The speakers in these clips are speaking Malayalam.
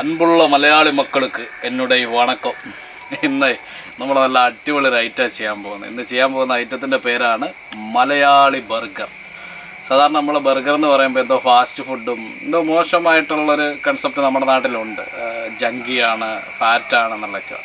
അൻപുള്ള മലയാളി മക്കൾക്ക് എന്നുടേ വണക്കം. ഇന്ന് നമ്മൾ നല്ല അടിപൊളി ഒരു ഐറ്റം ചെയ്യാൻ പോകുന്നത് ഇന്ന് ചെയ്യാൻ പോകുന്ന ഐറ്റത്തിന്റെ പേരാണ് മലയാളി ബർഗർ. സാധാരണ നമ്മൾ ബർഗർ എന്ന് പറയുമ്പോൾ എന്തോ ഫാസ്റ്റ് ഫുഡും എന്തോ മോശമായിട്ടുള്ളൊരു കൺസെപ്റ്റ് നമ്മുടെ നാട്ടിലുണ്ട്. ജങ്കിയാണ് ഫാറ്റാണ് എന്നുള്ളതൊക്കെ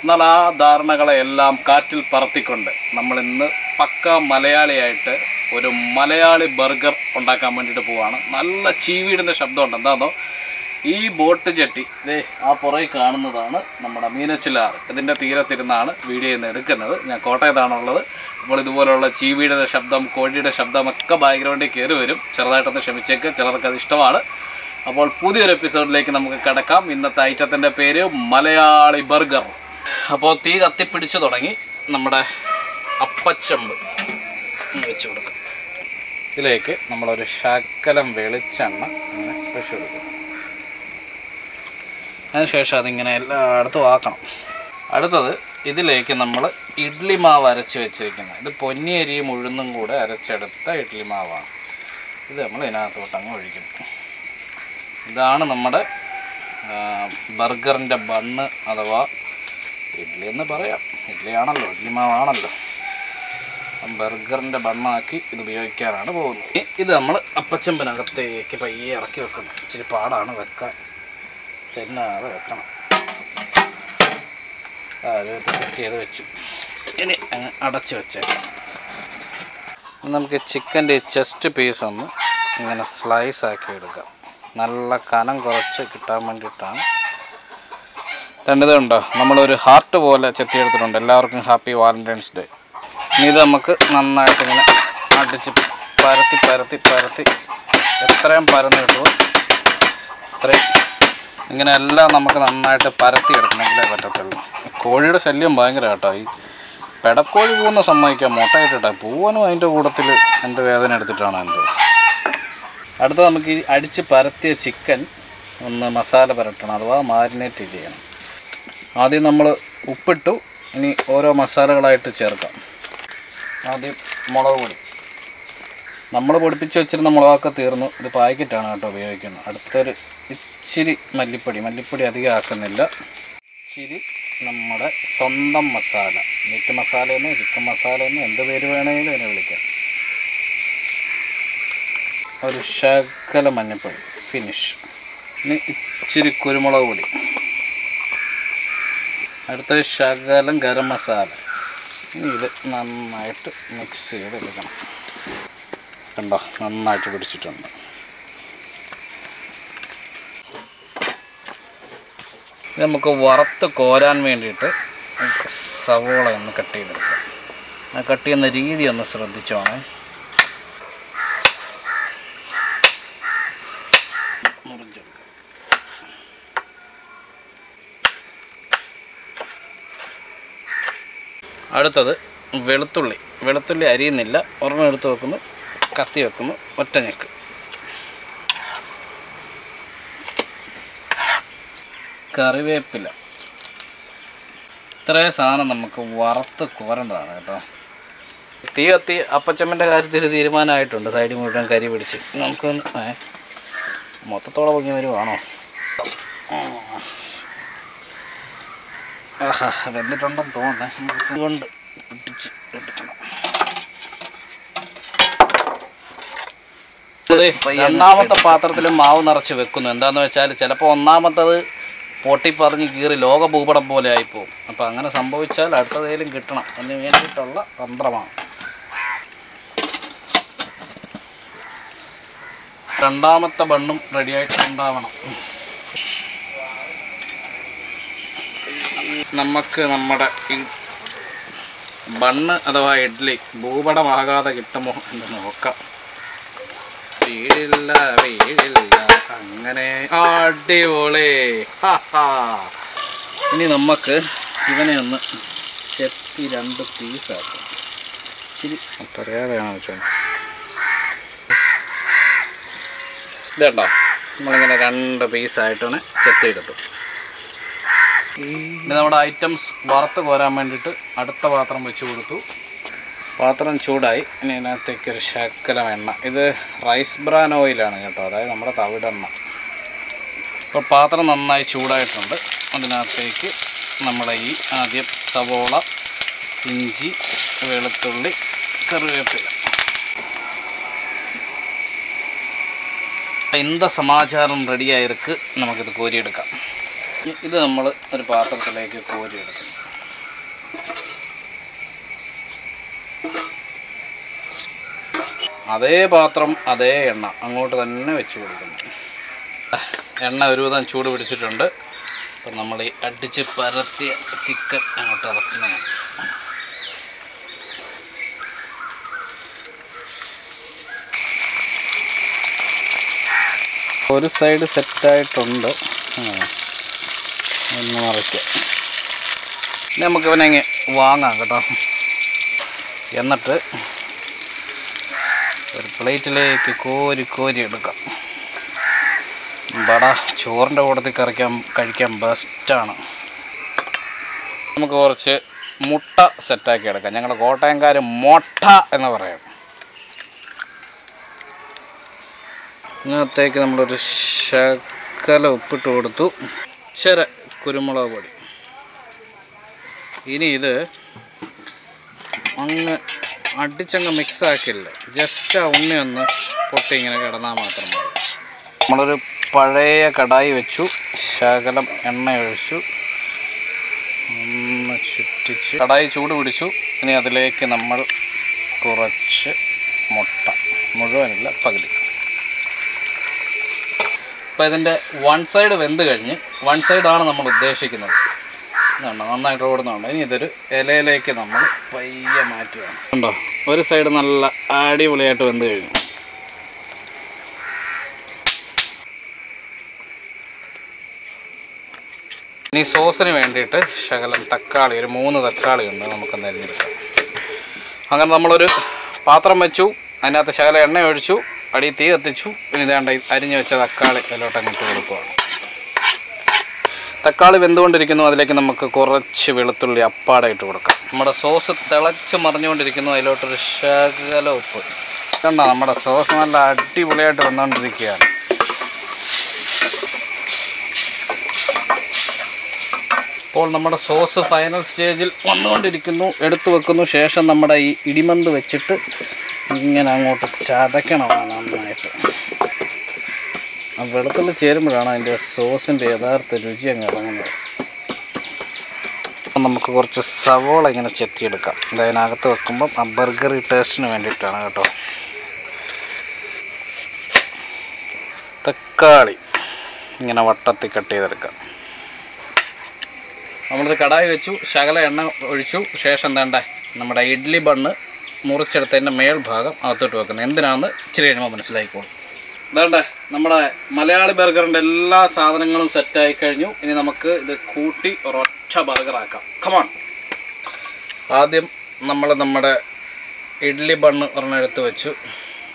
എന്നാൽ ആ ധാരണകളെ എല്ലാം കാറ്റിൽ പറത്തിക്കൊണ്ട് നമ്മൾ ഇന്ന് പക്ക മലയാളിയായിട്ട് ഒരു മലയാളി ബർഗർ ഉണ്ടാക്കാൻ വേണ്ടിയിട്ട് പോവുകയാണ് നല്ല ചീവീടിന്റെ ശബ്ദമുണ്ട്. എന്താണോ ഈ ബോട്ട് ജെട്ടി ദേ ആ പുറകിൽ കാണുന്നതാണ് നമ്മുടെ മീനച്ചിലാറ് ഇതിന്റെ തീരത്തിരുന്നാണ് വീഡിയോ ഇന്ന് എടുക്കുന്നത്. ഞാൻ കോട്ടയത്താണുള്ളത്. അപ്പോൾ ഇതുപോലുള്ള ചീവിയുടെ ശബ്ദം കോഴിയുടെ ശബ്ദമൊക്കെ ബാക്ക്ഗ്രൗണ്ടിൽ കയറി വരും. ചെറുതായിട്ടൊന്ന് ക്ഷമിച്ചേക്ക്. ചിലർക്ക് അത് ഇഷ്ടമാണ്. അപ്പോൾ പുതിയൊരു എപ്പിസോഡിലേക്ക് നമുക്ക് കിടക്കാം. ഇന്നത്തെ ഐറ്റത്തിന്റെ പേര് മലയാളി ബർഗർ. അപ്പോൾ തീ കത്തിപ്പിടിച്ചു തുടങ്ങി നമ്മുടെ അപ്പച്ചമ്പ്. വെച്ചു വെച്ച് കൊടുക്കും. ഇതിലേക്ക് നമ്മളൊരു ശകലം വെളിച്ചെണ്ണ ഇങ്ങനെ ഒഴിച്ചു കൊടുക്കും അതിനുശേഷം അതിങ്ങനെ എല്ലായിടത്തും ആക്കണം. അടുത്തത് ഇതിലേക്ക് നമ്മൾ ഇഡ്ലി മാവ് അരച്ച് വെച്ചിരിക്കുന്നത്. ഇത് പൊന്നിയരിയും ഉഴുന്നും കൂടെ അരച്ചെടുത്ത ഇഡ്ലി മാവാണ്. ഇത് നമ്മൾ ഇതിനകത്തോട്ട് അങ്ങ് ഒഴിക്കും ഇതാണ് നമ്മുടെ ബർഗറിന്റെ ബണ്ണ് അഥവാ ഇഡ്ഡലി എന്ന് പറയാം. ഇഡ്ഡലി ആണല്ലോ ഇഡ്ലി മാവാണല്ലോ. ബർഗറിന്റെ ബണ്ണാക്കി ഇത് ഉപയോഗിക്കാനാണ് പോകുന്നത്. ഇത് നമ്മൾ അപ്പച്ചമ്പനകത്തേക്ക് പയ്യെ ഇറക്കി വെക്കണം. ഇച്ചിരി പാടാണ് വെക്കാൻ. തെന്നാതെ വെക്കണം. അത് കട്ട് ചെയ്ത് വെച്ചു. ഇനി അങ്ങ് അടച്ച് വെച്ചേക്കാം. നമുക്ക് ചിക്കന്റെ ചെസ്റ്റ് പീസ് ഒന്ന് ഇങ്ങനെ സ്ലൈസ് ആക്കി എടുക്കാം. നല്ല കനം കുറച്ച് കിട്ടാൻ വേണ്ടിയിട്ടാണ്. രണ്ടത് ഉണ്ടോ? നമ്മളൊരു ഹാർട്ട് പോലെ ചെത്തിയെടുത്തിട്ടുണ്ട്. എല്ലാവർക്കും ഹാപ്പി വാലന്റൈൻസ് ഡേ ഇനി ഇത് നമുക്ക് നന്നായിട്ട് ഇങ്ങനെ അടിച്ച് പരത്തി പരത്തി പരത്തി. എത്രയും പരന്ന് കിട്ടുമോ അത്രയും ഇങ്ങനെ എല്ലാം നമുക്ക് നന്നായിട്ട് പരത്തി എടുക്കണമെങ്കിലേ പറ്റത്തുള്ളൂ. കോഴിയുടെ ശല്യം ഭയങ്കര കേട്ടോ ഈ പെടക്കോഴി പോകുന്ന സമ്മതിക്കാം. മുട്ടയിട്ടിട്ടെ. പൂവനും അതിന്റെ കൂട്ടത്തിൽ എന്ത് വേദന എടുത്തിട്ടാണ് എന്ത്. അടുത്ത നമുക്ക് ഈ അടിച്ച് പരത്തിയ ചിക്കൻ ഒന്ന് മസാല പരട്ടണം അഥവാ മാരിനേറ്റ് ചെയ്യണം. ആദ്യം നമ്മൾ ഉപ്പിട്ടു. ഇനി ഓരോ മസാലകളായിട്ട് ചേർക്കാം. ആദ്യം മുളക് പൊടി. നമ്മൾ പൊടിപ്പിച്ച് വെച്ചിരുന്ന മുളകൊക്കെ തീർന്നു. ഇത് പാക്കറ്റാണ് കേട്ടോ ഉപയോഗിക്കുന്നത്. അടുത്തൊരു ഇച്ചിരി മല്ലിപ്പൊടി മല്ലിപ്പൊടി അധികം ആക്കുന്നില്ല. ഇച്ചിരി നമ്മുടെ സ്വന്തം മസാല മീറ്റ് മസാലയെന്നോ ചിക്കൻ മസാലയെന്നോ എന്ത് പേര് വേണമെങ്കിലും അതിനെ വിളിക്കാം. ഒരു ശകല മഞ്ഞപ്പൊടി ഫിനിഷ് ഇനി ഇച്ചിരി കുരുമുളക് പൊടി. അടുത്ത ശകലം ഗരം മസാല. ഇനി ഇത് നന്നായിട്ട് മിക്സ് ചെയ്ത് എടുക്കണം കണ്ടോ നന്നായിട്ട് പിടിച്ചിട്ടുണ്ട്. നമുക്ക് വറുത്ത് കോരാൻ വേണ്ടിയിട്ട് സവോള ഒന്ന് കട്ട് ചെയ്തെടുക്കാം. ആ കട്ട് ചെയ്യുന്ന രീതി ഒന്ന് ശ്രദ്ധിച്ചോണേ. അടുത്തത് വെളുത്തുള്ളി. വെളുത്തുള്ളി അരിയുന്നില്ല. ഒരെണ്ണം എടുത്ത് വെക്കുന്നു. കത്തി വെക്കുന്നു. ഒറ്റ ഞെക്ക്. കറിവേപ്പില. ഇത്രയും സാധനം നമുക്ക് വറുത്ത് കോരേണ്ടതാണ് കേട്ടോ. തീ കത്തി അപ്പച്ചമ്മന്റെ കാര്യത്തിൽ തീരുമാനമായിട്ടുണ്ട്. സൈഡിൽ മുഴുവൻ കരി പിടിച്ച്. നമുക്ക് മൊത്തത്തോളം പൊങ്ങി വരുവാണോ? ആഹാ വെന്തിട്ടുണ്ടെന്ന് തോന്നുന്നേ. കൊണ്ട് പിടിച്ച് രണ്ടാമത്തെ പാത്രത്തിൽ മാവ് നിറച്ച് വെക്കുന്നു. എന്താണെന്ന് വെച്ചാൽ ചിലപ്പോൾ ഒന്നാമത്തത് പൊട്ടിപ്പറിഞ്ഞ് കീറി ലോക ഭൂപടം പോലെ ആയിപ്പോവും. അപ്പോൾ അങ്ങനെ സംഭവിച്ചാൽ അടുത്തതേലും കിട്ടണം. അതിന് വേണ്ടിയിട്ടുള്ള തന്ത്രമാണ്. രണ്ടാമത്തെ ബണ്ണും റെഡിയായിട്ടുണ്ടാവണം നമുക്ക് നമ്മുടെ ഈ ബണ്ണ് അഥവാ ഇഡ്ഡലി ഭൂപടമാകാതെ കിട്ടുമോ എന്ന് നോക്കാം. വീടില്ല വീടില്ല. അങ്ങനെ അടിപൊളി. ഇനി നമുക്ക് ഇവനെ ഒന്ന് ചെത്തി രണ്ട് പീസാക്കാം ഇച്ചിരി പറയാതെയാണ് വെച്ചോ. ഇതേട്ടോ. നമ്മളിങ്ങനെ രണ്ട് പീസായിട്ടാണ് ചെത്തിയെടുത്തു. ഇനി നമ്മുടെ ഐറ്റംസ് വറുത്ത് കോരാൻ വേണ്ടിയിട്ട് അടുത്ത പാത്രം വെച്ച് കൊടുത്തു. പാത്രം ചൂടായി. ഇനി ഇതിനകത്തേക്ക് ഒരു ശക്കലം എണ്ണ. ഇത് റൈസ് ബ്രാൻ ഓയിലാണ് കേട്ടോ. അതായത് നമ്മുടെ തവിടെണ്ണ. അപ്പോൾ പാത്രം നന്നായി ചൂടായിട്ടുണ്ട്. അതിനകത്തേക്ക് നമ്മുടെ ഈ ആദ്യം സവോള ഇഞ്ചി വെളുത്തുള്ളി കറിവേപ്പില. എന്ത സമാചാരം റെഡിയായിരിക്കും നമുക്കിത് കോരിയെടുക്കാം. ഇത് നമ്മൾ ഒരു പാത്രത്തിലേക്ക് കോരിയെടുക്കും അതേ പാത്രം അതേ എണ്ണ അങ്ങോട്ട് തന്നെ വെച്ച് കൊടുക്കുന്നു. എണ്ണ ഒരുവിധം ചൂട് പിടിച്ചിട്ടുണ്ട്. അപ്പം നമ്മൾ ഈ അടിച്ച് പരത്തിയ ചിക്കൻ അങ്ങോട്ട് ഇറക്കുന്നതാണ്. ഒരു സൈഡ് സെറ്റായിട്ടുണ്ട്. ഒന്ന് മറിക്കാം. ഇനി നമുക്ക് ഇവനെ അങ്ങ് വാങ്ങാം കേട്ടോ. എന്നിട്ട് പ്ലേറ്റിലേക്ക് കോരി കോരി എടുക്കാം. ബട ചോറിന്റെ കൂട്ടത്തിൽ കറിക്കാൻ കഴിക്കാൻ ബെസ്റ്റാണ് നമുക്ക് കുറച്ച് മുട്ട സെറ്റാക്കി എടുക്കാം. ഞങ്ങളുടെ കോട്ടയംകാർ മൊട്ട എന്ന് പറയും. ഇതിനകത്തേക്ക് നമ്മളൊരു ശക്കല ഉപ്പിട്ട് കൊടുത്തു. ശര കുരുമുളക് പൊടി. ഇനി ഇത് അങ്ങ് അടിച്ചങ്ങ് മിക്സ് ആക്കില്ല? ജസ്റ്റ് ആ ഉണ്ണി ഒന്ന് പൊട്ടി ഇങ്ങനെ കിടന്നാൽ മാത്രം മതി. നമ്മളൊരു പഴയ കടായി വെച്ചു ശകലം എണ്ണ ഒഴിച്ചു ഒന്ന് ചുറ്റിച്ച് കടായി ചൂട് പിടിച്ചു. ഇനി അതിലേക്ക് നമ്മൾ കുറച്ച് മുട്ട മുഴുവനില്ല പകുതി. അപ്പോൾ ഇതിന്റെ വൺ സൈഡ് വെന്ത് കഴിഞ്ഞ് വൺ സൈഡാണ് നമ്മൾ ഉദ്ദേശിക്കുന്നത്. ഇതുണ്ട്? നന്നായിട്ട് ഓടുന്നുണ്ട്. ഇനി ഇതൊരു ഇലയിലേക്ക് നമ്മൾ പയ്യെ മാറ്റുകയാണ്. ഉണ്ടോ ഒരു സൈഡ് നല്ല അടിപൊളിയായിട്ട് വെന്ത് കഴിഞ്ഞു. ഇനി സോസിന് വേണ്ടിയിട്ട് ശകലം തക്കാളി ഒരു മൂന്ന് തക്കാളി ഉണ്ട് നമുക്കൊന്ന് അരിഞ്ഞെടുക്കാം. അങ്ങനെ നമ്മളൊരു പാത്രം വെച്ചു. അതിനകത്ത് ശകലം എണ്ണ ഒഴിച്ചു. അടി തീ കത്തിച്ചു. ഇനി വേണ്ട അരിഞ്ഞു വെച്ച തക്കാളി അതിലോട്ട് അങ്ങോട്ട് കൊടുക്കുകയാണ് തക്കാളി വെന്തുകൊണ്ടിരിക്കുന്നു. അതിലേക്ക് നമുക്ക് കുറച്ച് വെളുത്തുള്ളി അപ്പാടെ ഇട്ട് കൊടുക്കാം. നമ്മുടെ സോസ് തിളച്ച് മറിഞ്ഞുകൊണ്ടിരിക്കുന്നു. അതിലോട്ടൊരു ശകല ഉപ്പ്. കണ്ട നമ്മുടെ സോസ് നല്ല അടിപൊളിയായിട്ട് വന്നുകൊണ്ടിരിക്കുകയാണ് ഇപ്പോൾ നമ്മുടെ സോസ് ഫൈനൽ സ്റ്റേജിൽ വന്നുകൊണ്ടിരിക്കുന്നു. എടുത്തു വെക്കുന്നു. ശേഷം നമ്മുടെ ഈ ഇടിമന്ത് വെച്ചിട്ട് ഇങ്ങനെ അങ്ങോട്ട് ചതക്കണം നന്നായിട്ട്. ആ വെളുത്തുള്ളി ചേരുമ്പോഴാണ് അതിന്റെ സോസിന്റെ യഥാർത്ഥ രുചി അങ്ങ് ഇറങ്ങുന്നത്. നമുക്ക് കുറച്ച് സവോള ഇങ്ങനെ ചെത്തിയെടുക്കാം. ഇത് അതിനകത്ത് വെക്കുമ്പം ആ ബർഗറി ടേസ്റ്റിന് വേണ്ടിയിട്ടാണ് കേട്ടോ. തക്കാളി ഇങ്ങനെ വട്ടത്തിൽ കട്ട് ചെയ്തെടുക്കാം. നമ്മളിത് കടായി വെച്ചു ശകല എണ്ണ ഒഴിച്ചു ശേഷം എന്താണ്ടേ നമ്മുടെ ഇഡ്ഡലി ബണ്ണ് മുറിച്ചെടുത്തതിന്റെ മേൽഭാഗം അകത്തോട്ട് വെക്കുന്നത് എന്തിനാണെന്ന് ഇച്ചിരി കഴിയുമ്പോൾ മനസ്സിലായിക്കോളും. വേണ്ടേ നമ്മുടെ മലയാളി ബർഗറിന്റെ എല്ലാ സാധനങ്ങളും സെറ്റായി കഴിഞ്ഞു. ഇനി നമുക്ക് ഇത് കൂട്ടി ഒരൊറ്റ ബർഗറാക്കാം കമാൺ ആദ്യം നമ്മൾ നമ്മുടെ ഇഡ്ഡലി ബണ്ണ് ഒരെണ്ണെടുത്ത് വെച്ചു.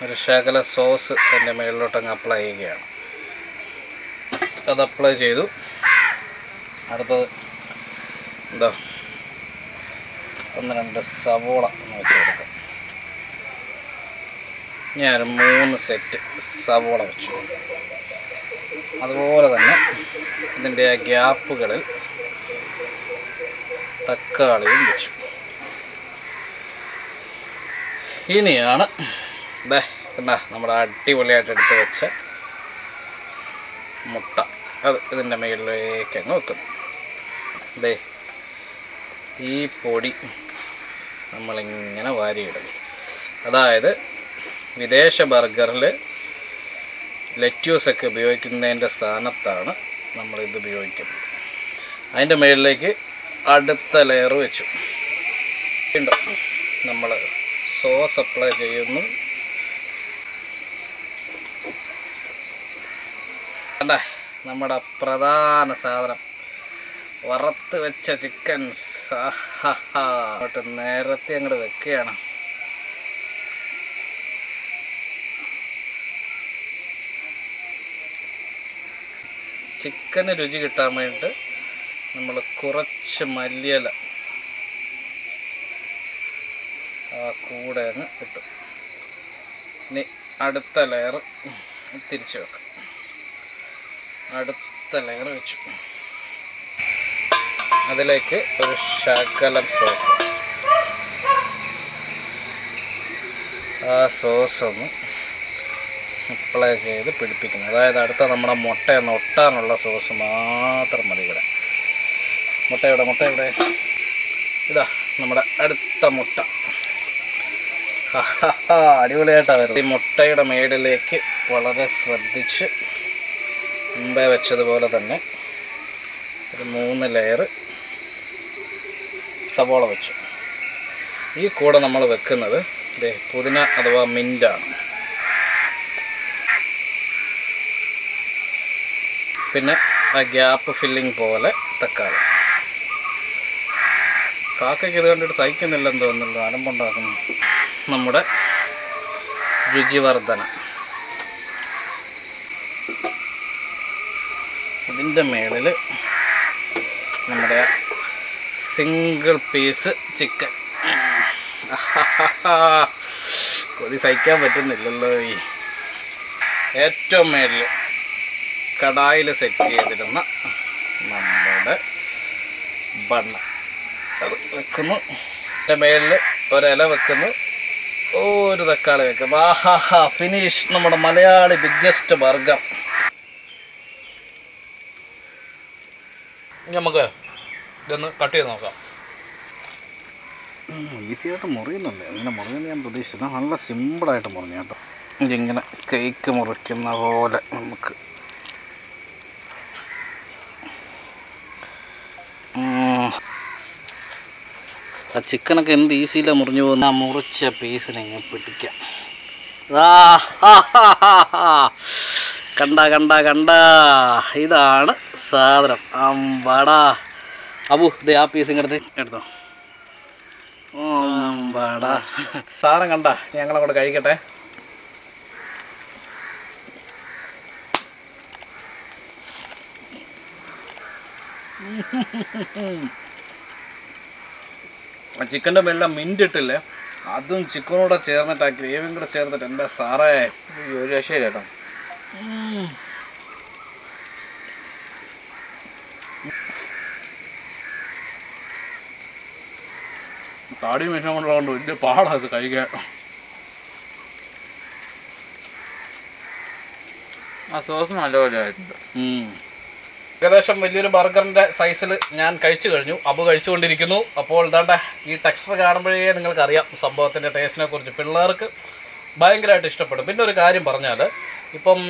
ഒരു ശകല സോസ് എന്റെ മുകളിലോട്ട് അങ്ങ് അപ്ലൈ ചെയ്യുകയാണ്. അത് അപ്ലൈ ചെയ്തു. അടുത്തത് എന്താ? ഒന്ന് രണ്ട് സവോള ഒന്ന് വെച്ച് കൊടുക്കാം. ഞാൻ മൂന്ന് സെറ്റ് സവോള വെച്ചു. അതുപോലെ തന്നെ ഇതിന്റെ ആ ഗ്യാപ്പുകളിൽ തക്കാളിയും വെച്ചു. ഇനിയാണ് കണ്ടാ നമ്മുടെ അടിപൊളിയായിട്ട് എടുത്ത് വെച്ച മുട്ട. അത് ഇതിന്റെ മുകളിലേക്ക് അങ്ങ് വെക്കുന്നു ദേ ഈ പൊടി നമ്മളിങ്ങനെ വാരിയിടും. അതായത് വിദേശ ബർഗറിൽ ലെറ്റ്യൂസൊക്കെ ഉപയോഗിക്കുന്നതിന്റെ സ്ഥാനത്താണ് നമ്മളിത് ഉപയോഗിക്കുന്നത്. അതിന്റെ മുകളിലേക്ക് അടുത്ത ലെയർ വെച്ചു. വീണ്ടും നമ്മൾ സോസ് അപ്ലൈ ചെയ്യുന്നു. കണ്ടേ? നമ്മുടെ പ്രധാന സാധനം. വറുത്ത് വെച്ച ചിക്കൻ അങ്ങോട്ട് നേരത്തെ അങ്ങോട്ട് വെക്കുകയാണ്. ചിക്കന് രുചി കിട്ടാൻ വേണ്ടിയിട്ട് നമ്മൾ കുറച്ച് മല്ലിയില ആ കൂടെ അങ്ങ് കിട്ടും ഇനി അടുത്ത ലെയർ തിരിച്ചു വെക്കാം. അടുത്ത ലെയർ വെച്ചു. അതിലേക്ക് ഒരു ശകലം സോസ് ആ സോസ് ഒന്ന് അപ്ലൈ ചെയ്ത് പിടിപ്പിക്കണം അതായത് അടുത്ത നമ്മുടെ മുട്ടയൊന്ന് ഒട്ടാനുള്ള സോസ് മാത്രം മതി ഇവിടെ. മുട്ട ഇവിടെ ഇതാ നമ്മുടെ അടുത്ത മുട്ട. അടിപൊളിയായിട്ടാണ് വരുന്നത്. ഈ മുട്ടയുടെ മേടിലേക്ക് വളരെ ശ്രദ്ധിച്ച് മുമ്പേ വെച്ചതുപോലെ തന്നെ ഒരു മൂന്ന് ലെയർ സവോള വെച്ചു. ഈ കൂടെ നമ്മൾ വെക്കുന്നത് പുതിന അഥവാ മിന്റാണ് പിന്നെ ആ ഗ്യാപ്പ് ഫില്ലിംഗ് പോലെ തക്കാളി. കാക്കയ്ക്ക് ഇത് കണ്ടിട്ട് സഹിക്കുന്നില്ലെന്ന് തോന്നുന്നുള്ളൂ അലമ്പുണ്ടാക്കുന്നു നമ്മുടെ രുചിവർദ്ധന. ഇതിന്റെ മേളിൽ നമ്മുടെ സിംഗിൾ പീസ് ചിക്കൻ കൊതി സഹിക്കാൻ പറ്റുന്നില്ലല്ലോ ഈ. ഏറ്റവും മേളിൽ കടായിൽ സെറ്റ് ചെയ്തിരുന്ന നമ്മുടെ ബണ്ണ. അത് വെക്കുന്നു. എന്റെ മേളിൽ ഒരില വെക്കുന്നു. ഒരു തക്കാളി വെക്കുന്നു. ആഹാ ഫിനിഷ് നമ്മുടെ മലയാളി ബിഗ്ഗസ്റ്റ് ബർഗർ നമുക്ക് ഇതൊന്ന് കട്ട് ചെയ്ത് നോക്കാം. ഈസി ആയിട്ട് മുറിയുന്നുണ്ട്. അങ്ങനെ മുറിയുന്ന ഞാൻ പ്രതീക്ഷിച്ചില്ല. നല്ല സിമ്പിളായിട്ട് മുറിഞ്ഞു കേട്ടോ. ഇതിങ്ങനെ കേക്ക് മുറിക്കുന്ന പോലെ നമുക്ക് ആ ചിക്കനൊക്കെ എന്ത് ഈസിയിലാണ് മുറിഞ്ഞു പോകുന്ന? മുറിച്ച പീസിനെ ഇങ്ങനെ പിടിക്കാം. കണ്ട കണ്ട കണ്ട. ഇതാണ് സാധനം. അമ്പടാ. അബു ഇത് ആ പീസ് ഇങ്ങനത്തെ എടുത്തോ. ഓ അമ്പടാ. സാധനം കണ്ട ഞങ്ങളങ്ങോട്ട് കഴിക്കട്ടെ. ചിക്കന്റെ മേളിലെ മിന്റ് ഇട്ടില്ലേ? അതും ചിക്കനോടെ ചേർന്നിട്ട് ആ ഗ്രേവിയും കൂടെ ചേർന്നിട്ട്? എന്റെ സാറേ? ഒരു രക്ഷയില്ല കേട്ടോ. താടി മെഷീൻ കൊണ്ടുള്ളതുകൊണ്ട് വലിയ പാടാണ് ഇത് കഴിക്കാൻ. ആ സോസ് നല്ലപോലെ ആയിട്ടുണ്ട്. ഏകദേശം വലിയൊരു ബർഗറിന്റെ സൈസിൽ ഞാൻ കഴിച്ചു കഴിഞ്ഞു. അബു കഴിച്ചുകൊണ്ടിരിക്കുന്നു. അപ്പോൾ ഇതാണ്ട ഈ ടെക്സ്ചർ കാണുമ്പോഴേ നിങ്ങൾക്കറിയാം സംഭവത്തിന്റെ ടേസ്റ്റിനെ കുറിച്ച്. പിള്ളേർക്ക് ഭയങ്കരമായിട്ട് ഇഷ്ടപ്പെടും. പിന്നെ ഒരു കാര്യം പറഞ്ഞാൽ ഇപ്പം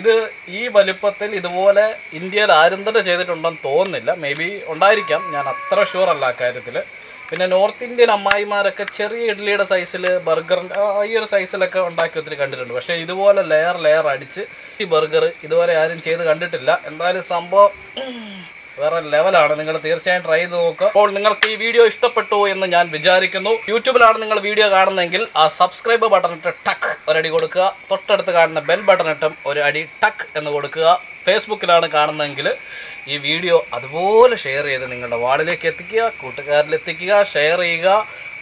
ഇത് ഈ വലുപ്പത്തിൽ ഇതുപോലെ ഇന്ത്യയിൽ ആരും തന്നെ ചെയ്തിട്ടുണ്ടെന്ന് തോന്നുന്നില്ല. മേ ബി ഉണ്ടായിരിക്കാം. ഞാൻ അത്ര ഷുവർ അല്ല കാര്യത്തിൽ പിന്നെ നോർത്ത് ഇന്ത്യൻ അമ്മായിമാരൊക്കെ ചെറിയ ഇഡ്ഡലിയുടെ സൈസിൽ ബർഗറിന്റെ ഈ ഒരു സൈസിലൊക്കെ ഉണ്ടാക്കി ഒത്തിരി കണ്ടിട്ടുണ്ട്. പക്ഷേ ഇതുപോലെ ലെയർ ലെയർ അടിച്ച് ഈ ബർഗർ ഇതുവരെ ആരും ചെയ്ത് കണ്ടിട്ടില്ല. എന്തായാലും സംഭവം വേറെ ലെവലാണ് നിങ്ങൾ തീർച്ചയായും ട്രൈ ചെയ്ത് നോക്കുക. അപ്പോൾ നിങ്ങൾക്ക് ഈ വീഡിയോ ഇഷ്ടപ്പെട്ടു എന്ന് ഞാൻ വിചാരിക്കുന്നു. യൂട്യൂബിലാണ് നിങ്ങൾ വീഡിയോ കാണുന്നതെങ്കിൽ ആ സബ്സ്ക്രൈബ് ബട്ടൺ ഇട്ട് ടക്ക് ഒരടി കൊടുക്കുക. തൊട്ടടുത്ത് കാണുന്ന ബെൽ ബട്ടൺ ഇട്ടും ഒരു അടി ടക്ക് എന്ന് കൊടുക്കുക. ഫേസ്ബുക്കിലാണ് കാണുന്നതെങ്കിൽ ഈ വീഡിയോ അതുപോലെ ഷെയർ ചെയ്ത് നിങ്ങളുടെ വാർഡിലേക്ക് എത്തിക്കുക കൂട്ടുകാരിലെത്തിക്കുക ഷെയർ ചെയ്യുക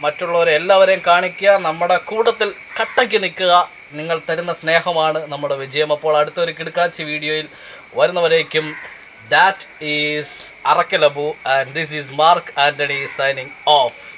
മറ്റുള്ളവരെ എല്ലാവരെയും കാണിക്കുക നമ്മുടെ കൂട്ടത്തിൽ കട്ടയ്ക്ക് നിൽക്കുക. നിങ്ങൾ തരുന്ന സ്നേഹമാണ് നമ്മുടെ വിജയം. അപ്പോൾ അടുത്തൊരു കിടക്കാച്ചി വീഡിയോയിൽ വരുന്നവരേക്കും That is Arakelabu and this is Mark Anthony signing off.